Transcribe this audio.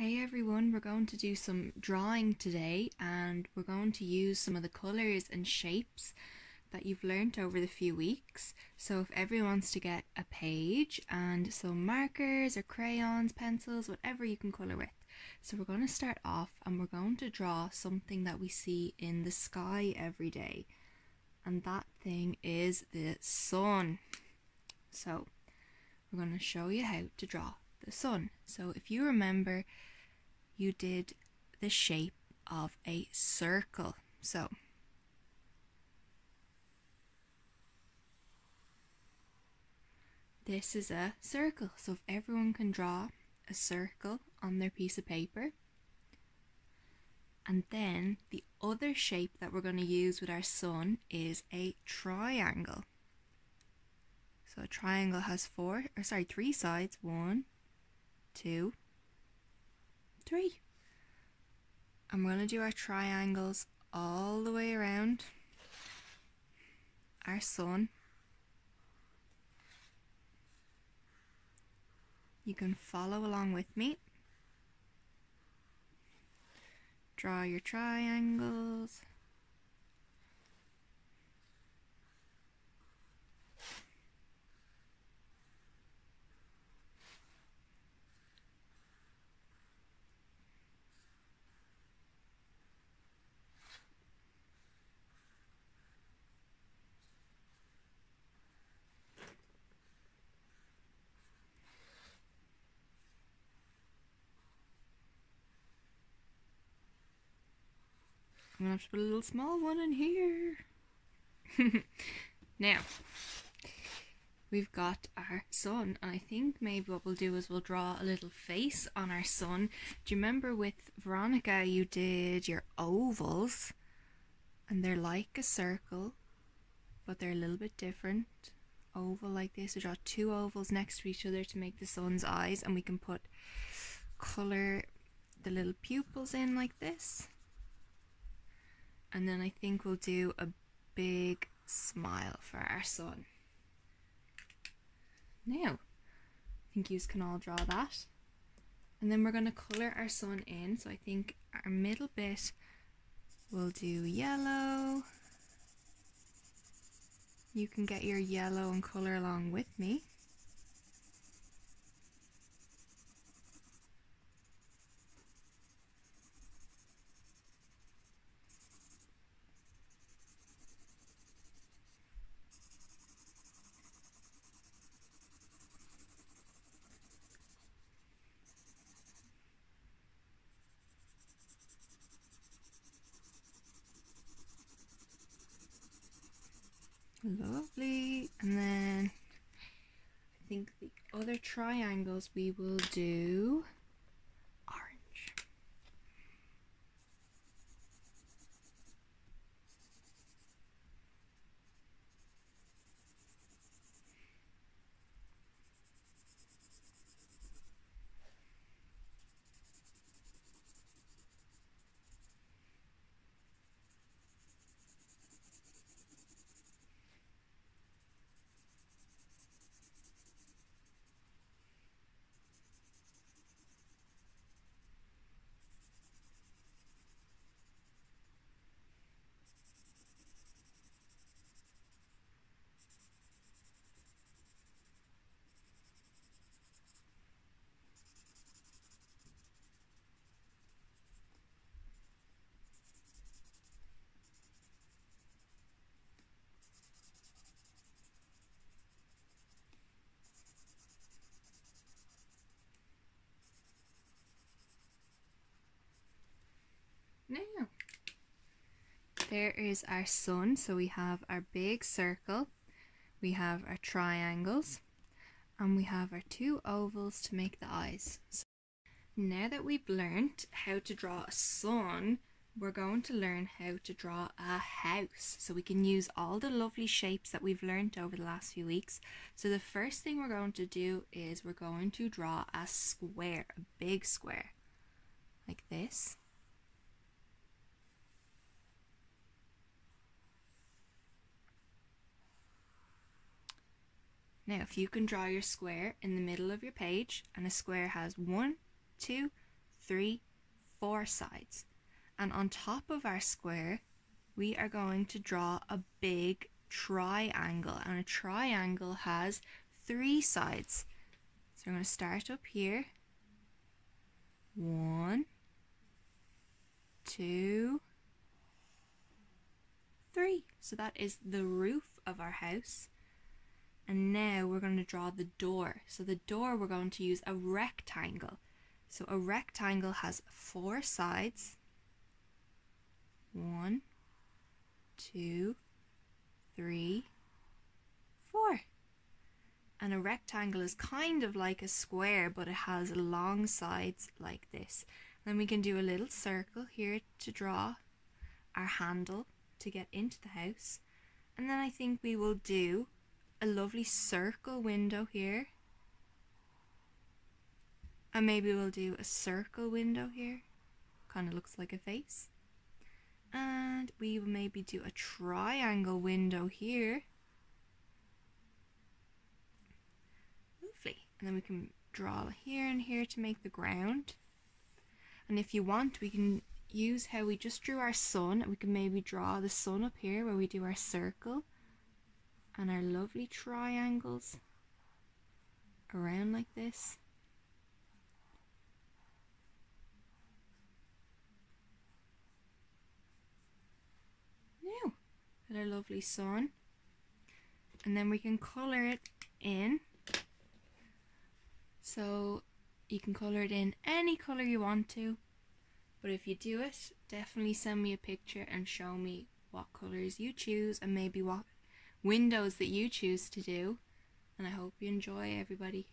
Hey everyone, we're going to do some drawing today and we're going to use some of the colours and shapes that you've learnt over the few weeks. So if everyone wants to get a page and some markers or crayons, pencils, whatever you can colour with. So we're going to start off and we're going to draw something that we see in the sky every day. And that thing is the sun. So we're going to show you how to draw the sun. So if you remember, you did the shape of a circle. So this is a circle. So if everyone can draw a circle on their piece of paper. And then the other shape that we're going to use with our sun is a triangle. So a triangle has four, or sorry, three sides. One, two, three. And we're going to do our triangles all the way around our sun. You can follow along with me. Draw your triangles. I'm gonna have to put a little small one in here. now, we've got our sun, and I think maybe what we'll do is we'll draw a little face on our sun. Do you remember with Veronica you did your ovals? And they're like a circle, but they're a little bit different. Oval like this. We draw two ovals next to each other to make the sun's eyes, and we can put colour the little pupils in like this and then I think we'll do a big smile for our sun. Now, I think you can all draw that. And then we're going to colour our sun in. So I think our middle bit we'll do yellow. You can get your yellow and colour along with me. Lovely. And then I think the other triangles we will do orange. Now, there is our sun. So we have our big circle, we have our triangles, and we have our two ovals to make the eyes. So now that we've learnt how to draw a sun, we're going to learn how to draw a house. So we can use all the lovely shapes that we've learned over the last few weeks. So the first thing we're going to do is we're going to draw a square, a big square, like this. Now, if you can draw your square in the middle of your page, and a square has one, two, three, four sides. And on top of our square, we are going to draw a big triangle. And a triangle has three sides. So we're going to start up here. One, two, three. So that is the roof of our house. And now we're going to draw the door. So the door we're going to use a rectangle. So a rectangle has four sides. One, two, three, four. And a rectangle is kind of like a square, but it has long sides like this. Then we can do a little circle here to draw our handle to get into the house. And then I think we will do a lovely circle window here. And maybe we'll do a circle window here. Kind of looks like a face. And we will maybe do a triangle window here. Lovely. And then we can draw here and here to make the ground. And if you want, we can use how we just drew our sun. We can maybe draw the sun up here where we do our circle and our lovely triangles around like this. Now, got our lovely sun. And then we can colour it in. So you can colour it in any colour you want to. But if you do it, definitely send me a picture and show me what colours you choose and maybe what windows that you choose to do. And I hope you enjoy everybody.